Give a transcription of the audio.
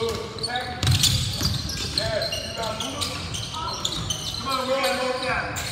Yes, you got. Come on, roll that, roll that.